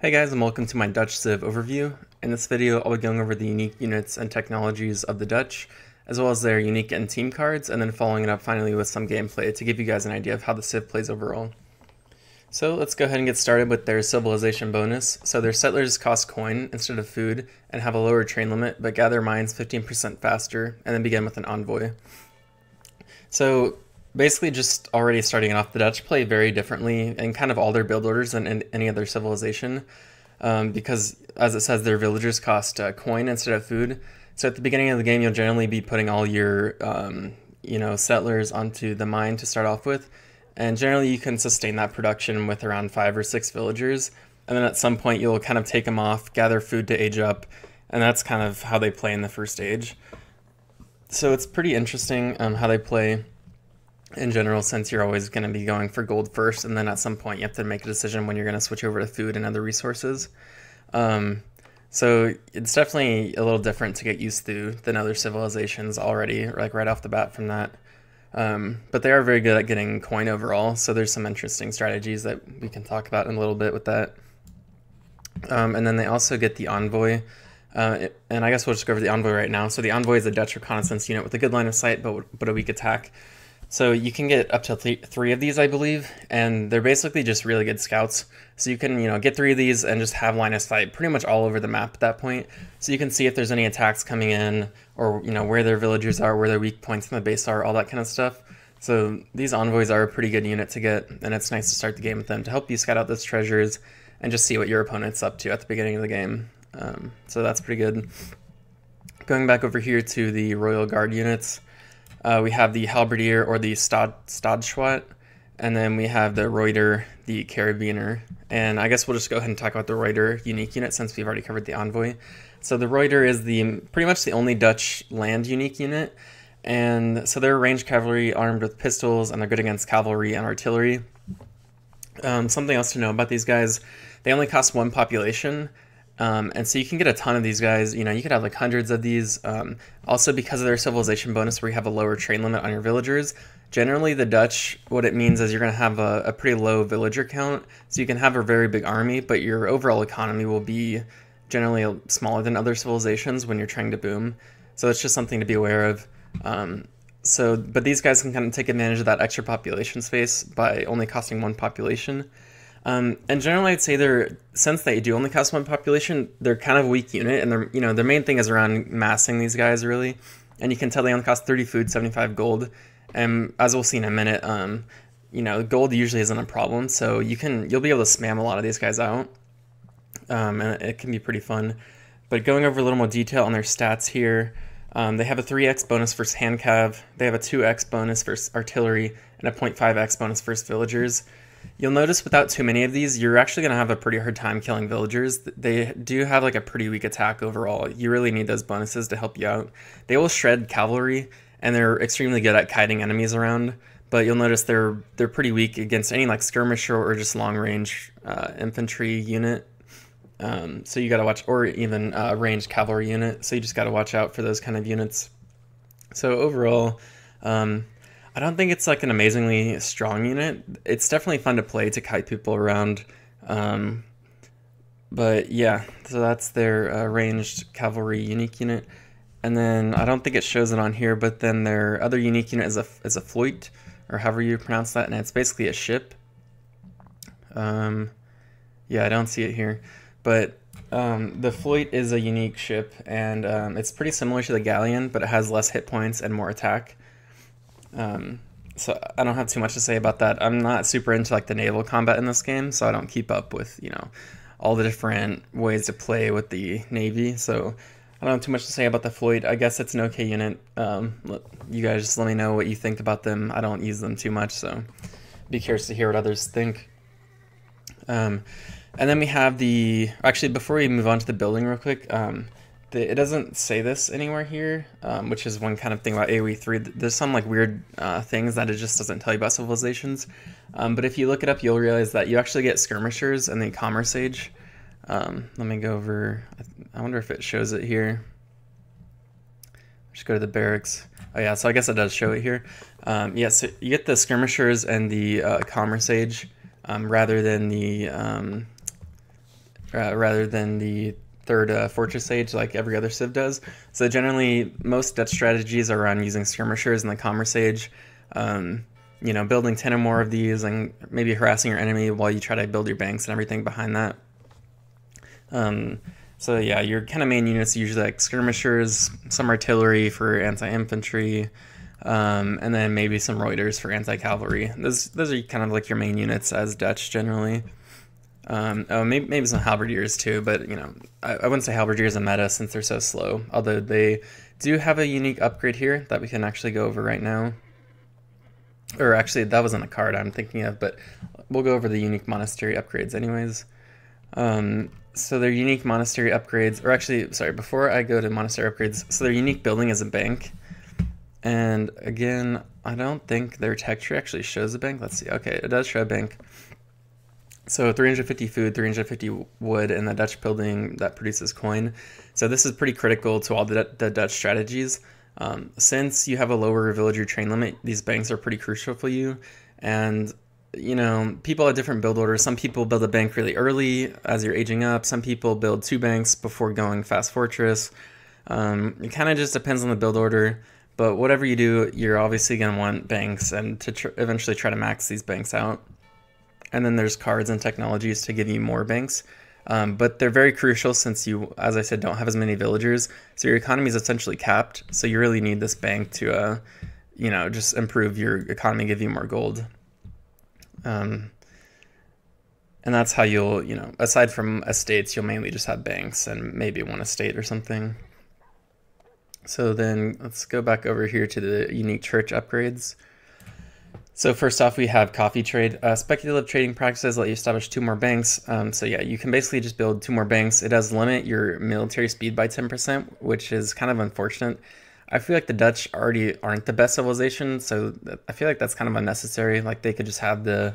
Hey guys and welcome to my Dutch Civ overview. In this video I'll be going over the unique units and technologies of the Dutch, as well as their unique and team cards, and then following it up finally with some gameplay to give you guys an idea of how the Civ plays overall. So let's go ahead and get started with their civilization bonus. So their settlers cost coin instead of food and have a lower train limit, but gather mines 15% faster, and then begin with an envoy. So basically just already starting off, the Dutch play very differently in kind of all their build orders than in any other civilization. Um, because as it says, their villagers cost uh, coin instead of food. So at the beginning of the game, you'll generally be putting all your, um, you know, settlers onto the mine to start off with, and generally you can sustain that production with around five or six villagers. And then at some point you'll kind of take them off, gather food to age up, and that's kind of how they play in the first age. So it's pretty interesting um, how they play in general, since you're always going to be going for gold first, and then at some point you have to make a decision when you're going to switch over to food and other resources. Um, so it's definitely a little different to get used to than other civilizations already, like right off the bat from that. Um, but they are very good at getting coin overall, so there's some interesting strategies that we can talk about in a little bit with that. Um, and then they also get the envoy, uh, and I guess we'll just go over the envoy right now. So the envoy is a Dutch reconnaissance unit with a good line of sight, but but a weak attack. So you can get up to th three of these, I believe, and they're basically just really good scouts. So you can, you know, get three of these and just have line of sight pretty much all over the map at that point. So you can see if there's any attacks coming in, or you know where their villagers are, where their weak points in the base are, all that kind of stuff. So these envoys are a pretty good unit to get, and it's nice to start the game with them to help you scout out those treasures and just see what your opponent's up to at the beginning of the game. Um, so that's pretty good. Going back over here to the Royal Guard units. Uh, we have the Halberdier or the Stad, Stadschwat, and then we have the Ruyter, the Carabiner. And I guess we'll just go ahead and talk about the Ruyter unique unit since we've already covered the Envoy. So the Ruyter is the pretty much the only Dutch land unique unit. And so they're ranged cavalry armed with pistols, and they're good against cavalry and artillery. Um, something else to know about these guys, they only cost one population, um, and so you can get a ton of these guys. You know, you could have like hundreds of these. Um, also, because of their civilization bonus, where you have a lower train limit on your villagers, generally the Dutch, what it means is you're going to have a, a, pretty low villager count. So you can have a very big army, but your overall economy will be generally smaller than other civilizations when you're trying to boom. So it's just something to be aware of. Um, so, but these guys can kind of take advantage of that extra population space by only costing one population. Um, and generally, I'd say they're since they do only cost one population, they're kind of a weak unit, and they're you know their main thing is around massing these guys really, and you can tell they only cost 30 food, 75 gold, and as we'll see in a minute, um, you know gold usually isn't a problem, so you can you'll be able to spam a lot of these guys out, um, and it can be pretty fun. But going over a little more detail on their stats here, um, they have a 3x bonus for hand cav, they have a 2x bonus for artillery, and a 0.5x bonus for villagers. You'll notice without too many of these, you're actually going to have a pretty hard time killing villagers. They do have like a pretty weak attack overall. You really need those bonuses to help you out. They will shred cavalry, and they're extremely good at kiting enemies around. But you'll notice they're they're pretty weak against any like skirmisher or just long range uh, infantry unit. Um, so you got to watch, or even uh, ranged cavalry unit. So you just got to watch out for those kind of units. So overall, um, I don't think it's like an amazingly strong unit. It's definitely fun to play to kite people around. Um, but yeah, so that's their uh, ranged cavalry unique unit. And then I don't think it shows it on here, but then their other unique unit is a, is a Fluyt, or however you pronounce that, and it's basically a ship. Um, yeah, I don't see it here. But um, the Fluyt is a unique ship, and um, it's pretty similar to the Galleon, but it has less hit points and more attack. Um, so I don't have too much to say about that. I'm not super into like the naval combat in this game, so I don't keep up with you know all the different ways to play with the navy. So I don't have too much to say about the Fluyt. I guess it's an okay unit. Um, you guys just let me know what you think about them. I don't use them too much, so be curious to hear what others think. Um, and then we have the actually before we move on to the building real quick. Um, the, it doesn't say this anywhere here, um, which is one kind of thing about AoE 3. There's some like weird uh, things that it just doesn't tell you about civilizations. Um, but if you look it up, you'll realize that you actually get skirmishers in the Commerce Age. Um, let me go over, I wonder if it shows it here. Just go to the barracks. Oh yeah, so I guess it does show it here. Um, yeah, so you get the skirmishers and the uh, Commerce Age um, rather than the um, uh, rather than the third uh, fortress age like every other civ does. So generally, most Dutch strategies are around using skirmishers in the commerce age. Um, you know, building 10 or more of these and maybe harassing your enemy while you try to build your banks and everything behind that. Um, so yeah, your kind of main units usually like skirmishers, some artillery for anti-infantry, um, and then maybe some Ruyters for anti-cavalry. Those those are kind of like your main units as Dutch generally. Um, oh, maybe, maybe some halberdiers too, but you know, I, I wouldn't say halberdiers a meta since they're so slow. Although they do have a unique upgrade here that we can actually go over right now. Or actually, that wasn't a card I'm thinking of, but we'll go over the unique monastery upgrades anyways. Um, so their unique monastery upgrades, or actually, sorry, before I go to monastery upgrades, so their unique building is a bank. And again, I don't think their texture actually shows a bank. Let's see. Okay, it does show a bank. So 350 food, 350 wood, and the Dutch building that produces coin. So this is pretty critical to all the, the Dutch strategies. Um, since you have a lower villager train limit, these banks are pretty crucial for you. And you know, people have different build orders. Some people build a bank really early as you're aging up. Some people build two banks before going fast fortress. Um, it kind of just depends on the build order. But whatever you do, you're obviously going to want banks and to tr eventually try to max these banks out. And then there's cards and technologies to give you more banks. Um, but they're very crucial since you, as I said, don't have as many villagers. So your economy is essentially capped. So you really need this bank to, uh, you know, just improve your economy, give you more gold. Um, and that's how you'll, you know, aside from estates, you'll mainly just have banks and maybe one estate or something. So then let's go back over here to the unique church upgrades. So first off, we have coffee trade. Uh, speculative trading practices let you establish two more banks. Um, so yeah, you can basically just build two more banks. It does limit your military speed by 10%, which is kind of unfortunate. I feel like the Dutch already aren't the best civilization, so I feel like that's kind of unnecessary. Like they could just have the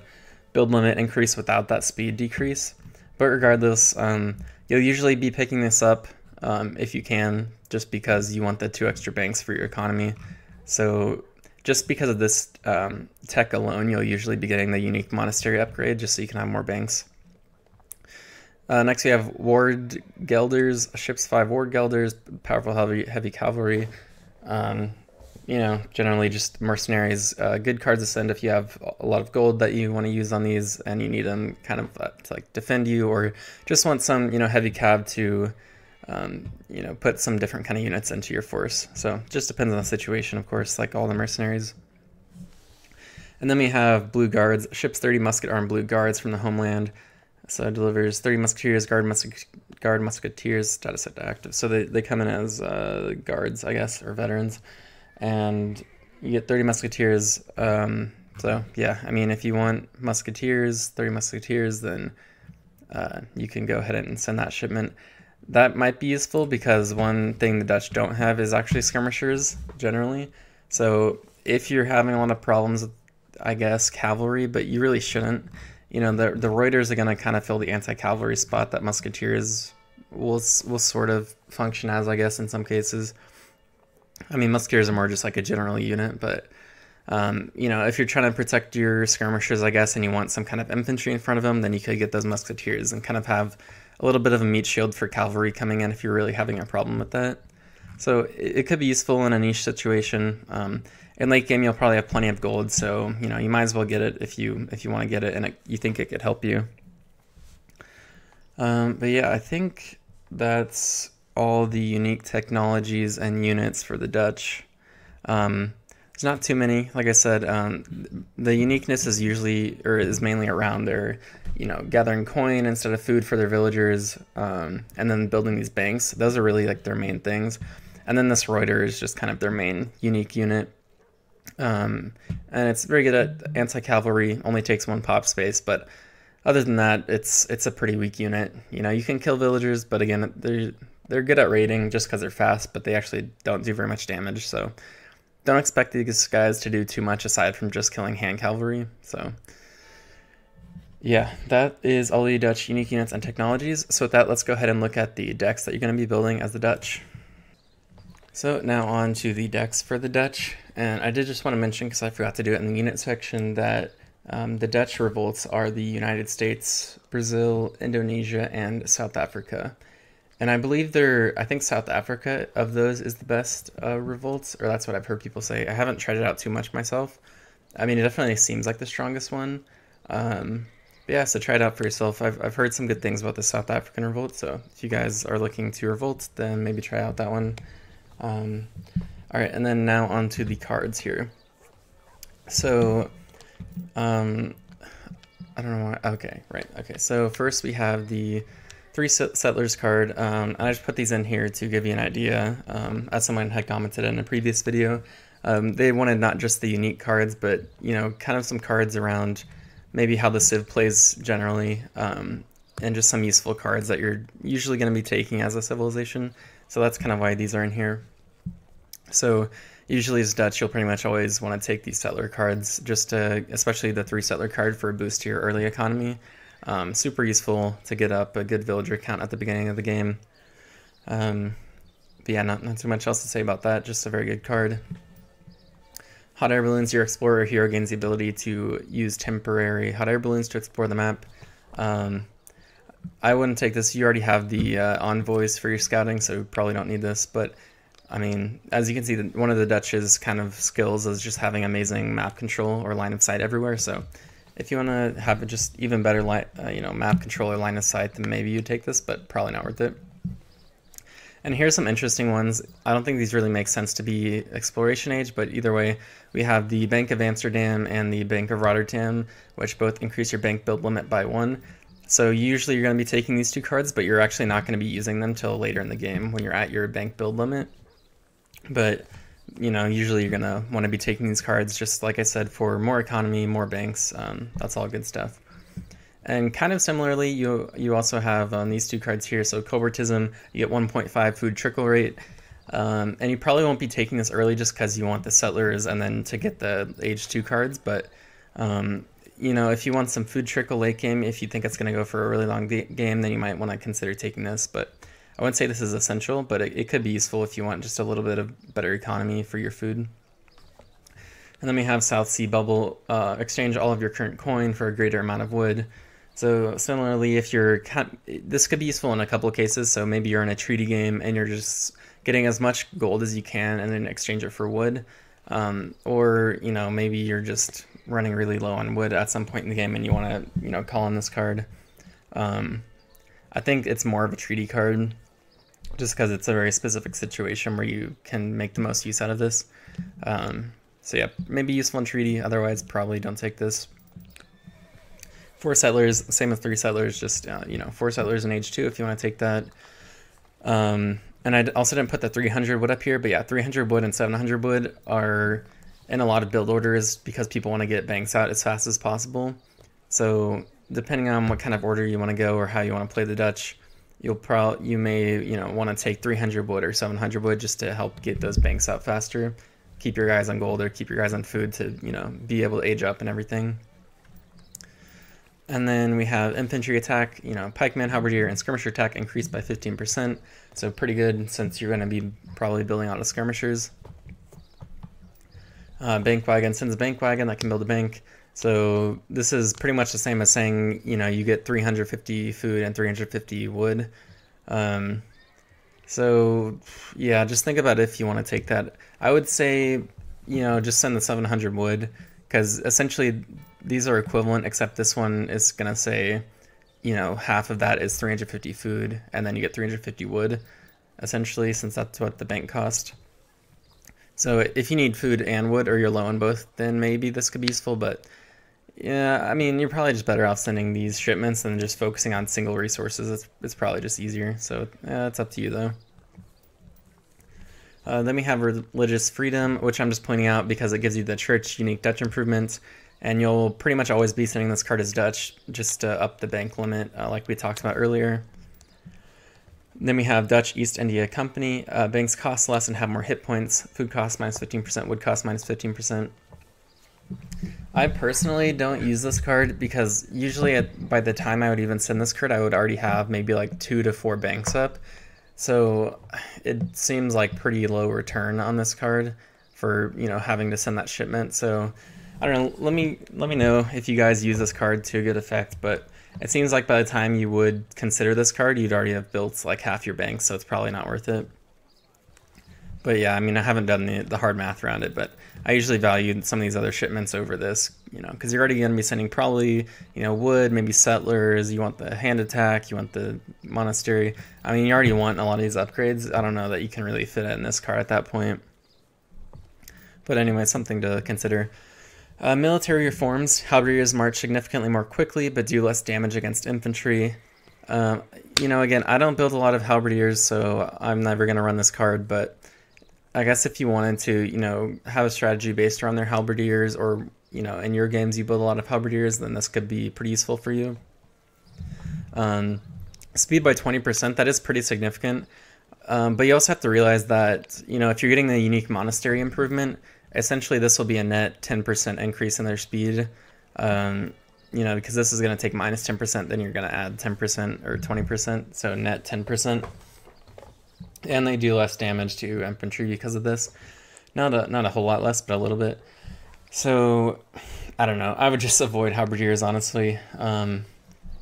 build limit increase without that speed decrease. But regardless, um, you'll usually be picking this up um, if you can, just because you want the two extra banks for your economy. So just because of this um, tech alone, you'll usually be getting the unique monastery upgrade just so you can have more banks. Uh, next we have Ward Gelders, ships 5 Waardgelders, powerful heavy, heavy cavalry. Um, you know, generally just mercenaries. Uh, good cards to send if you have a lot of gold that you want to use on these and you need them kind of uh, to like defend you or just want some, you know, heavy cav to um, you know, put some different kind of units into your force. So just depends on the situation, of course, like all the mercenaries. And then we have blue guards, ships 30 musket armed blue guards from the homeland. So it delivers 30 musketeers, guard, musket, guard musketeers, status set to active. So they, they come in as uh, guards, I guess, or veterans. And you get 30 musketeers. Um, so yeah, I mean, if you want musketeers, 30 musketeers, then uh, you can go ahead and send that shipment that might be useful because one thing the Dutch don't have is actually skirmishers generally. So if you're having a lot of problems with, I guess, cavalry, but you really shouldn't, you know, the the Ruyters are gonna kind of fill the anti-cavalry spot that musketeers will will sort of function as, I guess, in some cases. I mean, musketeers are more just like a general unit, but um, you know, if you're trying to protect your skirmishers, I guess, and you want some kind of infantry in front of them, then you could get those musketeers and kind of have a little bit of a meat shield for cavalry coming in if you're really having a problem with that. So it, it could be useful in a niche situation. Um, in late game, you'll probably have plenty of gold, so you know you might as well get it if you if you want to get it and it, you think it could help you. Um, but yeah, I think that's all the unique technologies and units for the Dutch. Um, there's not too many. Like I said, um, the uniqueness is usually or is mainly around their you know, gathering coin instead of food for their villagers, um, and then building these banks. Those are really like their main things. And then this Ruyter is just kind of their main unique unit. Um, and it's very good at anti-cavalry, only takes one pop space, but other than that, it's it's a pretty weak unit. You know, you can kill villagers, but again, they're they're good at raiding just because they're fast, but they actually don't do very much damage. So don't expect these guys to do too much aside from just killing hand cavalry. So yeah, that is all the Dutch unique units and technologies. So with that, let's go ahead and look at the decks that you're going to be building as the Dutch. So now on to the decks for the Dutch. And I did just want to mention, because I forgot to do it in the unit section, that Um, the Dutch revolts are the United States, Brazil, Indonesia, and South Africa. And I believe they're, I think South Africa of those is the best uh, revolts, or that's what I've heard people say. I haven't tried it out too much myself. I mean, it definitely seems like the strongest one. Um, yeah, so try it out for yourself. I've, I've heard some good things about the South African revolt, so if you guys are looking to revolt, then maybe try out that one. Um, all right, and then now on to the cards here. So, um, I don't know why. Okay, right. Okay, so first we have the three settlers card. Um, I just put these in here to give you an idea. Um, as someone had commented in a previous video, um, they wanted not just the unique cards, but you know, kind of some cards around maybe how the Civ plays generally, um, and just some useful cards that you're usually going to be taking as a civilization. So that's kind of why these are in here. So usually as Dutch, you'll pretty much always want to take these settler cards, just to, especially the three settler card for a boost to your early economy. Um, super useful to get up a good villager count at the beginning of the game. Um, but yeah, not, not too much else to say about that, just a very good card. Hot air balloons, your explorer hero gains the ability to use temporary hot air balloons to explore the map. Um, I wouldn't take this. You already have the uh, envoys for your scouting, so you probably don't need this. But I mean, as you can see, one of the Dutch's kind of skills is just having amazing map control or line of sight everywhere. So if you want to have a just even better light, uh, you know, map controller line of sight, then maybe you take this, but probably not worth it. And here's some interesting ones. I don't think these really make sense to be exploration age, but either way, we have the Bank of Amsterdam and the Bank of Rotterdam, which both increase your bank build limit by one. So usually you're going to be taking these two cards, but you're actually not going to be using them till later in the game when you're at your bank build limit. But you know, usually you're to want to be taking these cards, just like I said, for more economy, more banks. Um, that's all good stuff. And kind of similarly, you you also have on um, these two cards here. So Colbertism, you get 1.5 food trickle rate. Um, and you probably won't be taking this early just because you want the settlers and then to get the age 2 cards. But, um, you know, if you want some food trickle late game, if you think it's to go for a really long game, then you might want to consider taking this. But I wouldn't say this is essential, but it, it could be useful if you want just a little bit of better economy for your food. And then we have South Sea Bubble. Uh, exchange all of your current coin for a greater amount of wood. So similarly, if you're this could be useful in a couple of cases. So maybe you're in a treaty game and you're just getting as much gold as you can and then exchange it for wood, um, or you know maybe you're just running really low on wood at some point in the game and you want to you know call on this card. Um, I think it's more of a treaty card, just because it's a very specific situation where you can make the most use out of this. Um, so yeah, maybe useful in treaty. Otherwise, probably don't take this. Four settlers, same as three settlers, just, uh, you know, four settlers in age two if you want to take that. Um, and I also didn't put the 300 wood up here, but yeah, 300 wood and 700 wood are in a lot of build orders because people want to get banks out as fast as possible. So depending on what kind of order you want to go or how you want to play the Dutch, you'll probably you may you know want to take 300 wood or 700 wood just to help get those banks out faster. Keep your guys on gold or keep your guys on food to you know be able to age up and everything. And then we have infantry attack, you know, pikeman, halberdier, and skirmisher attack increased by 15%. So pretty good since you're going to be probably building out of skirmishers. Uh, bank wagon sends a bank wagon that can build a bank. So this is pretty much the same as saying, you know, you get 350 food and 350 wood. Um, so yeah, just think about if you want to take that. I would say, you know, just send the 700 wood because essentially these are equivalent, except this one is going to say, you know, half of that is 350 food, and then you get 350 wood, essentially, since that's what the bank cost. So if you need food and wood, or you're low on both, then maybe this could be useful, but yeah, I mean, you're probably just better off sending these shipments than just focusing on single resources. It's, it's probably just easier, so yeah, it's up to you, though. Uh, then we have religious freedom, which I'm just pointing out because it gives you the church unique Dutch improvements and you'll pretty much always be sending this card as Dutch just to up the bank limit uh, like we talked about earlier. Then we have Dutch East India Company. Uh, banks cost less and have more hit points. Food cost minus 15%, wood cost minus 15%. I personally don't use this card because usually at, by the time I would even send this card, I would already have maybe like two to four banks up. So it seems like pretty low return on this card for, you know, having to send that shipment. So I don't know. Let me let me know if you guys use this card to a good effect. But it seems like by the time you would consider this card, you'd already have built like half your bank, so it's probably not worth it. But yeah, I mean, I haven't done the, the hard math around it, but I usually value some of these other shipments over this, you know, because you're already going to be sending probably, you know, wood, maybe settlers. You want the hand attack, you want the monastery. I mean, you already want a lot of these upgrades. I don't know that you can really fit it in this car at that point. But anyway, something to consider. Uh, military reforms. Halberdiers march significantly more quickly, but do less damage against infantry. Uh, you know, again, I don't build a lot of halberdiers, so I'm never going to run this card, but I guess if you wanted to, you know, have a strategy based around their halberdiers, or you know, in your games you build a lot of halberdiers, then this could be pretty useful for you. Um, speed by 20%, that is pretty significant. Um, but you also have to realize that, you know, if you're getting the unique monastery improvement, essentially this will be a net 10% increase in their speed. Um, you know, because this is going to take minus 10%, then you're going to add 10% or 20%, so net 10%. And they do less damage to infantry because of this. Not a, not a whole lot less, but a little bit. So, I don't know. I would just avoid halberdiers, honestly. Um,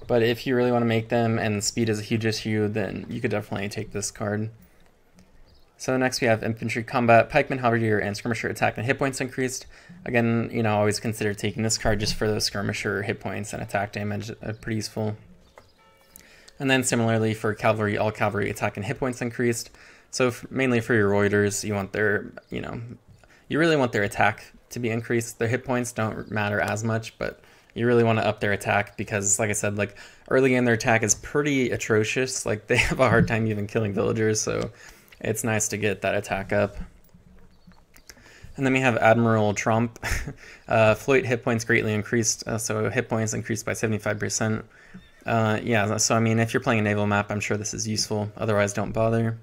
but if you really want to make them and speed is a huge issue, then you could definitely take this card. So next we have infantry combat, pikeman, halberdier, and skirmisher attack and hit points increased. Again, you know, always consider taking this card just for those skirmisher hit points and attack damage, uh, pretty useful. And then similarly for cavalry, all cavalry attack and hit points increased. So mainly for your Ruyters, you want their, you know, you really want their attack to be increased. Their hit points don't matter as much, but you really want to up their attack because, like I said, like early game, their attack is pretty atrocious. Like they have a hard time even killing villagers, so it's nice to get that attack up. And then we have Admiral Tromp uh, Fluyt hit points greatly increased, uh, so hit points increased by 75%. Uh, yeah, so I mean, if you're playing a naval map, I'm sure this is useful. Otherwise, don't bother.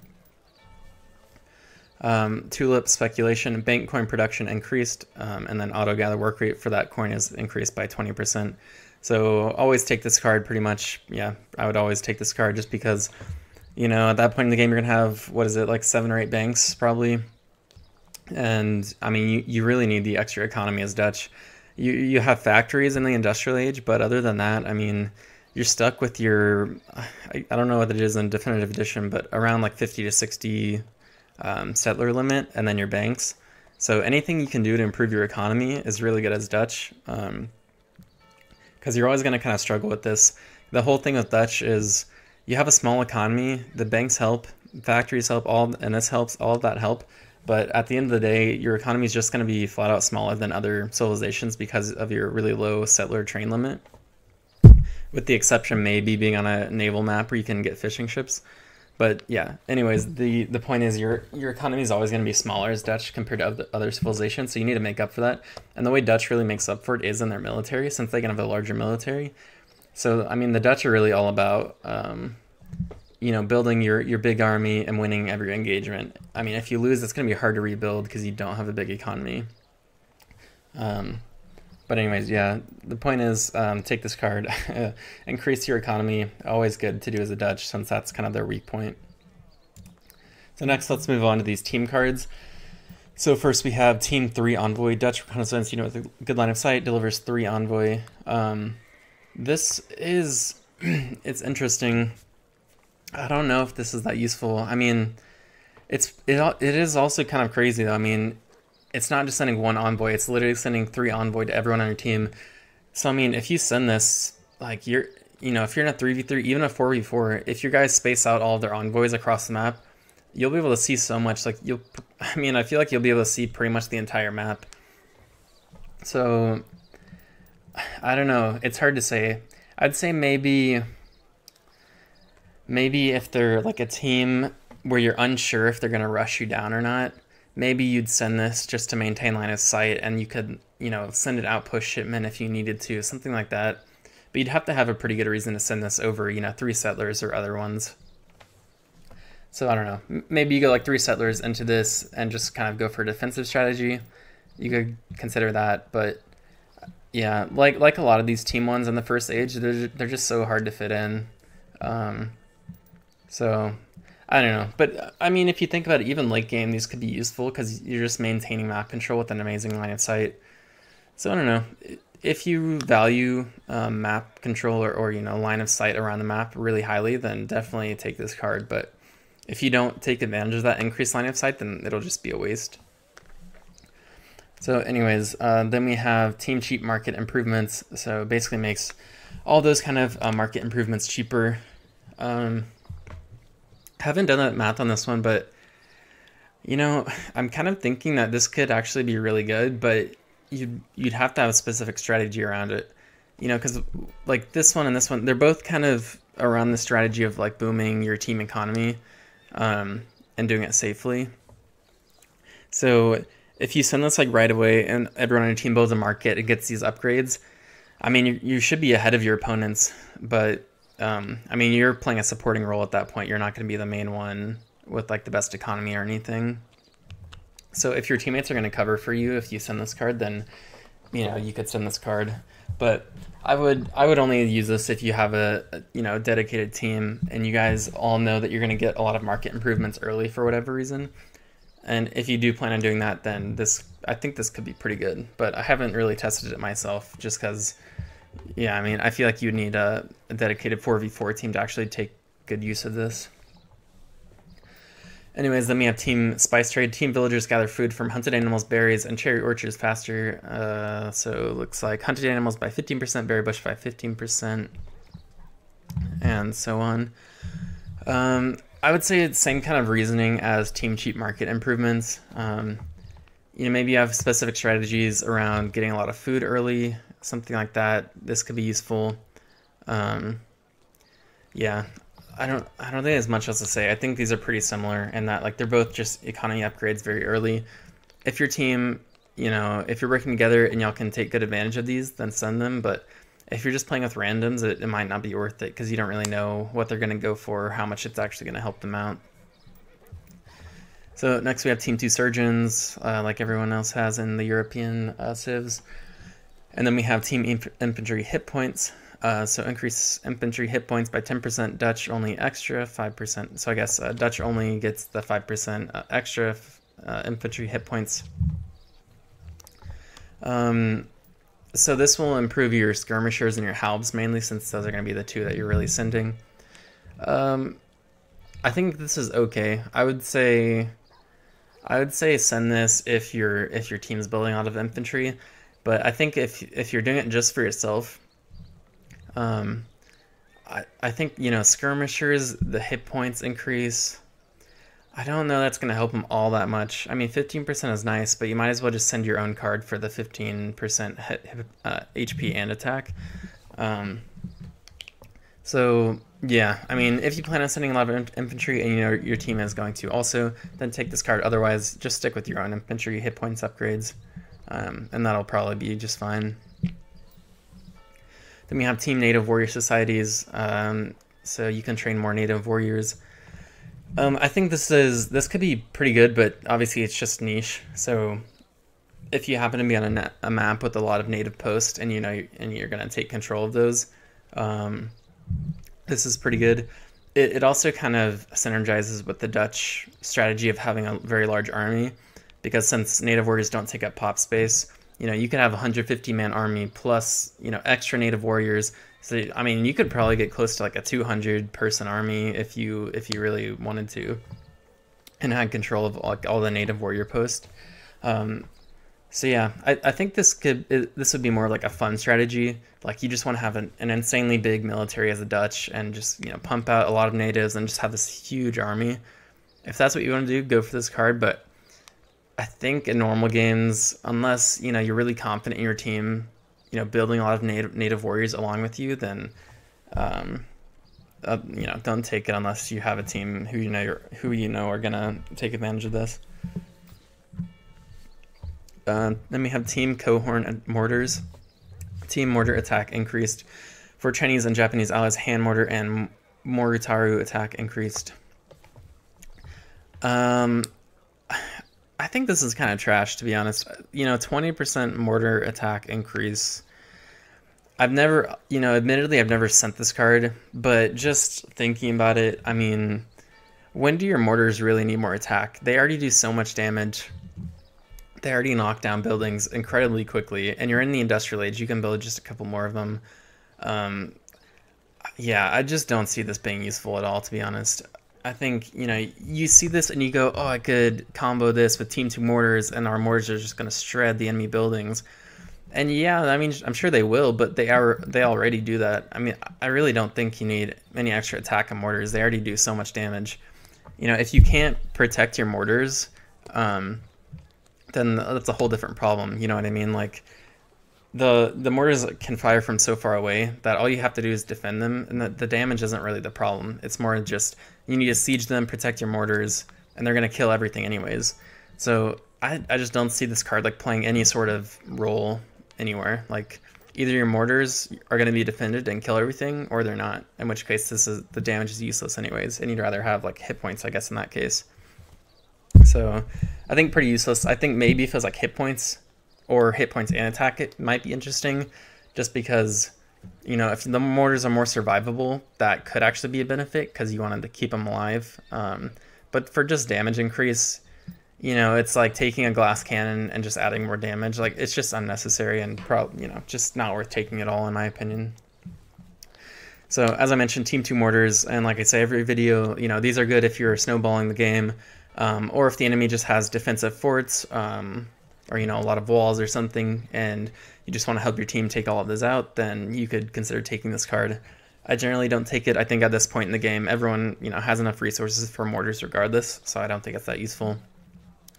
Um, tulip speculation, bank coin production increased, um, and then auto gather work rate for that coin is increased by 20%. So always take this card pretty much. Yeah, I would always take this card just because, you know, at that point in the game, you're going to have, what is it, like seven or eight banks probably. And I mean, you, you really need the extra economy as Dutch. You, you have factories in the industrial age, but other than that, I mean, you're stuck with your I, I, don't know what it is in definitive edition but around like 50 to 60 um, settler limit and then your banks. So anything you can do to improve your economy is really good as dutch because um, you're always going to kind of struggle with this. The whole thing with dutch is you have a small economy the banks help factories help all and this helps all of that help but at the end of the day your economy is just going to be flat out smaller than other civilizations because of your really low settler train limit with the exception maybe being on a naval map where you can get fishing ships. But yeah, anyways, the the point is your your economy is always going to be smaller as Dutch compared to other civilizations, so you need to make up for that. And the way Dutch really makes up for it is in their military, since they can have a larger military. So I mean, the Dutch are really all about um, you know building your your big army and winning every engagement. I mean, if you lose, it's going to be hard to rebuild because you don't have a big economy. Um, but anyways, yeah, the point is um, take this card, increase your economy. Always good to do as a Dutch since that's kind of their weak point. So next, let's move on to these team cards. So first we have Team 3 Envoy. Dutch reconnaissance, you know, with a good line of sight, delivers 3 Envoy. Um, this is, it's interesting. I don't know if this is that useful. I mean, it's it, it is also kind of crazy though. I mean, it's not just sending one envoy, it's literally sending three envoy to everyone on your team. So I mean, if you send this, like you're, you know, if you're in a 3v3, even a 4v4, if your guys space out all of their envoys across the map, you'll be able to see so much. Like you'll, I mean, I feel like you'll be able to see pretty much the entire map. So, I don't know. It's hard to say. I'd say maybe, maybe if they're like a team where you're unsure if they're going to rush you down or not, maybe you'd send this just to maintain line of sight and you could, you know, send it out push shipment if you needed to, something like that. But you'd have to have a pretty good reason to send this over, you know, three settlers or other ones. So I don't know. Maybe you go like three settlers into this and just kind of go for a defensive strategy. You could consider that, but yeah, like like a lot of these team ones in the first age, they're they're just so hard to fit in. Um, so I don't know, but I mean, if you think about it, even late game, these could be useful because you're just maintaining map control with an amazing line of sight. So I don't know. If you value um, map control or, or, you know, line of sight around the map really highly, then definitely take this card. But if you don't take advantage of that increased line of sight, then it'll just be a waste. So anyways, uh, then we have Team Cheap Market Improvements. So basically makes all those kind of uh, market improvements cheaper. Um, haven't done that math on this one, but you know, I'm kind of thinking that this could actually be really good, but you'd you'd have to have a specific strategy around it. You know, because like this one and this one, they're both kind of around the strategy of like booming your team economy um, and doing it safely. So if you send this like right away and everyone on your team builds a market and gets these upgrades, I mean, you, you should be ahead of your opponents, but um, I mean, you're playing a supporting role at that point. You're not going to be the main one with like the best economy or anything. So if your teammates are going to cover for you if you send this card, then you know you could send this card. But I would I would only use this if you have a, a you know dedicated team and you guys all know that you're going to get a lot of market improvements early for whatever reason. And if you do plan on doing that, then this I think this could be pretty good. But I haven't really tested it myself just because, yeah, I mean, I feel like you need a, a dedicated 4v4 team to actually take good use of this. Anyways, then we have Team Spice Trade. Team villagers gather food from hunted animals, berries, and cherry orchards faster. Uh, so it looks like hunted animals by 15%, berry bush by 15%, and so on. Um, I would say it's same kind of reasoning as team cheap market improvements. Um, you know, maybe you have specific strategies around getting a lot of food early, something like that. This could be useful. Um, yeah, I don't, I don't think there's much else to say. I think these are pretty similar in that like they're both just economy upgrades very early. If your team, you know, if you're working together and y'all can take good advantage of these, then send them. But if you're just playing with randoms, it, it might not be worth it because you don't really know what they're going to go for or how much it's actually going to help them out. So next we have Team 2 Surgeons, uh, like everyone else has in the European uh, civs. And then we have Team Inf Infantry Hit Points. Uh, so increase infantry hit points by 10%, Dutch only extra 5%. So I guess uh, Dutch only gets the 5% uh, extra uh, infantry hit points. Um, so this will improve your skirmishers and your halbs mainly since those are going to be the two that you're really sending. Um, I think this is okay. I would say I would say send this if your if your team's building out of infantry, but I think if if you're doing it just for yourself, um, I I think you know skirmishers the hit points increase. I don't know that's going to help them all that much. I mean, 15% is nice, but you might as well just send your own card for the 15% hit, uh, HP and attack. Um, so, yeah, I mean, if you plan on sending a lot of infantry and you know your team is going to also, then take this card. Otherwise, just stick with your own infantry hit points upgrades, um, and that'll probably be just fine. Then we have Team Native Warrior Societies, um, so you can train more Native Warriors. Um, I think this is this could be pretty good, but obviously it's just niche. So if you happen to be on a, a map with a lot of native posts and you know and you're gonna take control of those, um, this is pretty good. It, it also kind of synergizes with the Dutch strategy of having a very large army, because since native warriors don't take up pop space, you know you could have a 150 man army plus you know extra native warriors so I mean, you could probably get close to like a 200 person army if you if you really wanted to, and had control of like all the native warrior posts. Um, so yeah, I, I think this could it, this would be more like a fun strategy. Like you just want to have an, an insanely big military as a Dutch and just you know pump out a lot of natives and just have this huge army. If that's what you want to do, go for this card. But I think in normal games, unless you know you're really confident in your team you know building a lot of native native warriors along with you, then um, uh, you know don't take it unless you have a team who you know who you know are gonna take advantage of this. Uh, then we have Team Coehorn and Mortars. Team Mortar attack increased for Chinese and Japanese allies. Hand Mortar and Morutaru attack increased. Um, I think this is kind of trash, to be honest. You know, 20% mortar attack increase. I've never, you know, admittedly, I've never sent this card, but just thinking about it, I mean, when do your mortars really need more attack? They already do so much damage. they already knock down buildings incredibly quickly, and you're in the industrial age. You can build just a couple more of them. Um, yeah, I just don't see this being useful at all, to be honest. I think you know you see this and you go, oh, I could combo this with Team Two mortars, and our mortars are just going to shred the enemy buildings. And yeah, I mean, I'm sure they will, but they are they already do that. I mean, I really don't think you need any extra attack on mortars. They already do so much damage. You know, if you can't protect your mortars, um, then that's a whole different problem. You know what I mean? Like the the mortars can fire from so far away that all you have to do is defend them, and the, the damage isn't really the problem. It's more just you need to siege them, protect your mortars, and they're gonna kill everything anyways. So I I just don't see this card like playing any sort of role anywhere. Like either your mortars are gonna be defended and kill everything, or they're not. In which case, this is the damage is useless anyways, and you'd rather have like hit points, I guess, in that case. So I think pretty useless. I think maybe if it was like hit points or hit points and attack, it might be interesting just because, you know, if the mortars are more survivable, that could actually be a benefit because you wanted to keep them alive. Um, but for just damage increase, you know, it's like taking a glass cannon and just adding more damage. Like it's just unnecessary and probably, you know, just not worth taking at all in my opinion. So as I mentioned, Team 2 mortars, and like I say every video, you know, these are good if you're snowballing the game, um, or if the enemy just has defensive forts, um, or you know a lot of walls or something, and you just want to help your team take all of those out, then you could consider taking this card. I generally don't take it. I think at this point in the game, everyone you know has enough resources for mortars regardless, so I don't think it's that useful.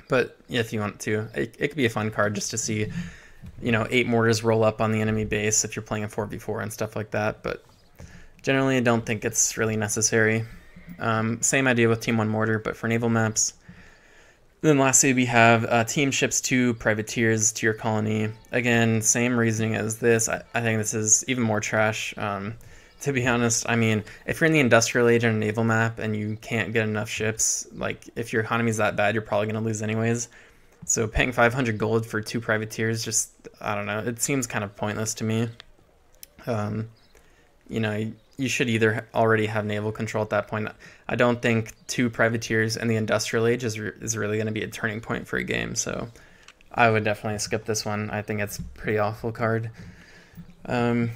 But if you want to, it, it could be a fun card just to see, you know, eight mortars roll up on the enemy base if you're playing a 4v4 and stuff like that. But generally, I don't think it's really necessary. Um, same idea with Team 1 Mortar, but for naval maps. Then lastly, we have uh, team ships to privateers to your colony. Again, same reasoning as this. I, I think this is even more trash. Um, to be honest, I mean, if you're in the industrial age on a naval map and you can't get enough ships, like if your economy's that bad, you're probably going to lose anyways. So paying 500 gold for two privateers, just, I don't know, it seems kind of pointless to me. Um, you know, you should either already have naval control at that point. I don't think two privateers in the industrial age is, re is really going to be a turning point for a game. So I would definitely skip this one. I think it's pretty awful card. Um,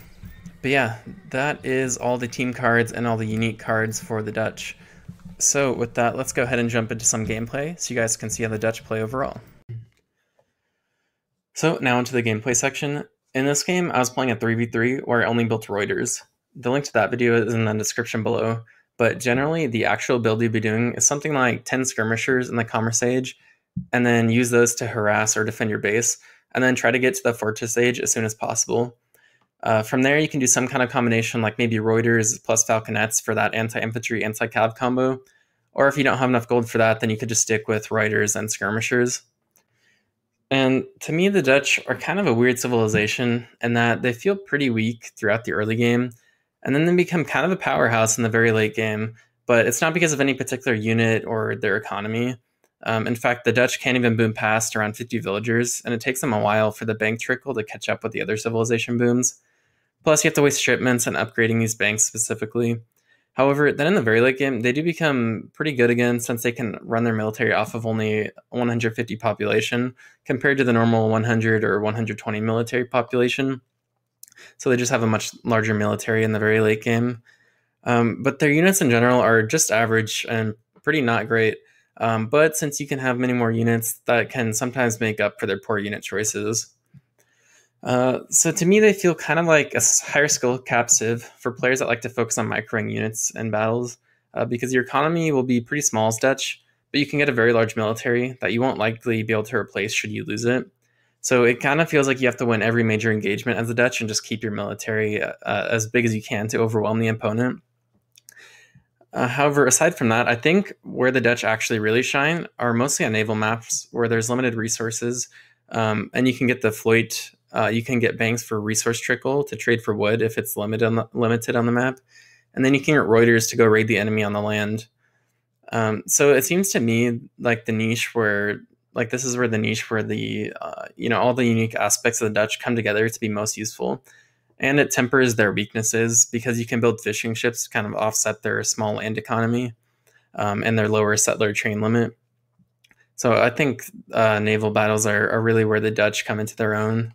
but yeah, that is all the team cards and all the unique cards for the Dutch. So with that, let's go ahead and jump into some gameplay so you guys can see how the Dutch play overall. So now into the gameplay section. In this game, I was playing a 3v3 where I only built Ruyters the link to that video is in the description below. But generally, the actual build you'll be doing is something like 10 skirmishers in the Commerce Age, and then use those to harass or defend your base, and then try to get to the Fortress Age as soon as possible. Uh, from there, you can do some kind of combination, like maybe Ruyters plus Falconets for that anti-infantry, anti-cav combo. Or if you don't have enough gold for that, then you could just stick with Ruyters and skirmishers. And to me, the Dutch are kind of a weird civilization in that they feel pretty weak throughout the early game, and then they become kind of a powerhouse in the very late game. But it's not because of any particular unit or their economy. Um, in fact, the Dutch can't even boom past around 50 villagers, and it takes them a while for the bank trickle to catch up with the other civilization booms. Plus, you have to waste shipments and upgrading these banks specifically. However, then in the very late game, they do become pretty good again since they can run their military off of only 150 population compared to the normal 100 or 120 military population. So they just have a much larger military in the very late game. Um, but their units in general are just average and pretty not great. Um, but since you can have many more units, that can sometimes make up for their poor unit choices. Uh, so to me, they feel kind of like a higher skill cap civ for players that like to focus on microing units and battles, uh, because your economy will be pretty small as Dutch, but you can get a very large military that you won't likely be able to replace should you lose it. So it kind of feels like you have to win every major engagement as the Dutch and just keep your military uh, as big as you can to overwhelm the opponent. Uh, however, aside from that, I think where the Dutch actually really shine are mostly on naval maps where there's limited resources, um, and you can get the Fluyt. Uh, you can get banks for resource trickle to trade for wood if it's limited on the, limited on the map, and then you can get Ruyters to go raid the enemy on the land. Um, so it seems to me like the niche where like this is where the niche where the uh, you know all the unique aspects of the Dutch come together to be most useful, and it tempers their weaknesses because you can build fishing ships to kind of offset their small land economy um, and their lower settler train limit. So I think uh, naval battles are, are really where the Dutch come into their own.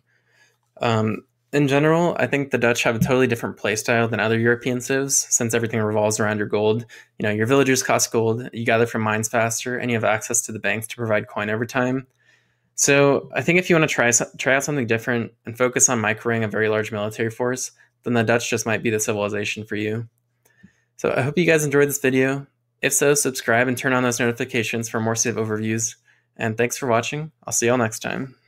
Um, in general, I think the Dutch have a totally different playstyle than other European civs since everything revolves around your gold. You know, your villagers cost gold, you gather from mines faster, and you have access to the banks to provide coin over time. So I think if you want to try try out something different and focus on microing a very large military force, then the Dutch just might be the civilization for you. So I hope you guys enjoyed this video. If so, subscribe and turn on those notifications for more Civ overviews. And thanks for watching. I'll see y'all next time.